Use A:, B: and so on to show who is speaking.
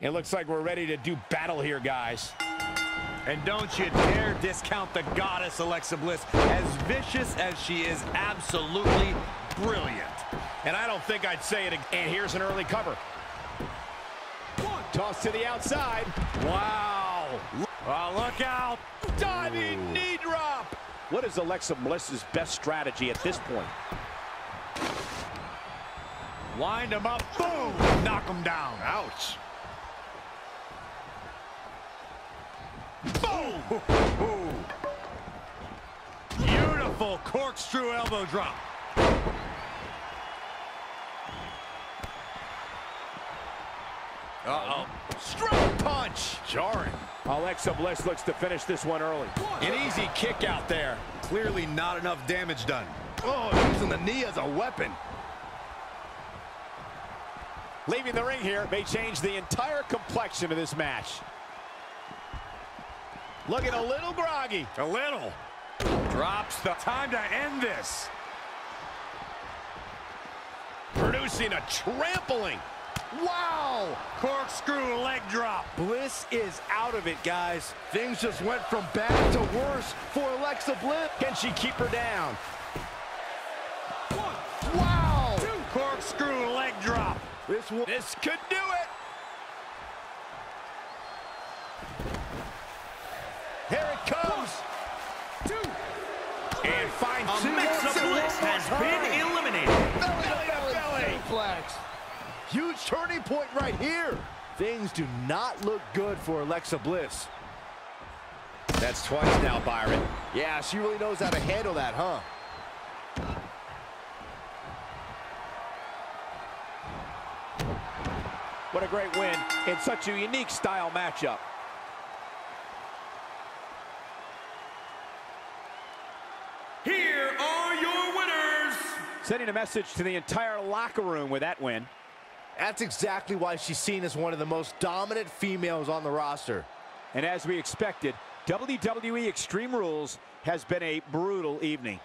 A: It looks like we're ready to do battle here, guys.
B: And don't you dare discount the goddess Alexa Bliss. As vicious as she is, absolutely brilliant.
A: And I don't think I'd say it. Again. And here's an early cover. Toss to the outside. Wow.
B: Oh, look out.
A: Diving Ooh. knee drop. What is Alexa Bliss's best strategy at this point?
B: Wind him up. Boom. Knock him down.
A: Ouch.
B: Boom. Beautiful corkscrew elbow drop. Uh-oh. Strong punch.
A: Jarring. Alexa Bliss looks to finish this one early.
B: An easy kick out there. Clearly not enough damage done.
A: Oh, using the knee as a weapon. Leaving the ring here may change the entire complexion of this match. Looking a little groggy.
B: A little. Drops the time to end this.
A: Producing a trampling. Wow!
B: Corkscrew leg drop.
A: Bliss is out of it, guys. Things just went from bad to worse for Alexa Bliss. Can she keep her down?
B: One, wow! Two. Corkscrew leg drop.
A: This, this could do it. Here it comes.
B: One, two.
A: And finds
B: Alexa Bliss has been eliminated.
A: Belly to belly. belly. Flags. Huge turning point right here. Things do not look good for Alexa Bliss. That's twice now, Byron. Yeah, she really knows how to handle that, huh? What a great win in such a unique style matchup. Sending a message to the entire locker room with that win. That's exactly why she's seen as one of the most dominant females on the roster. And as we expected, WWE Extreme Rules has been a brutal evening.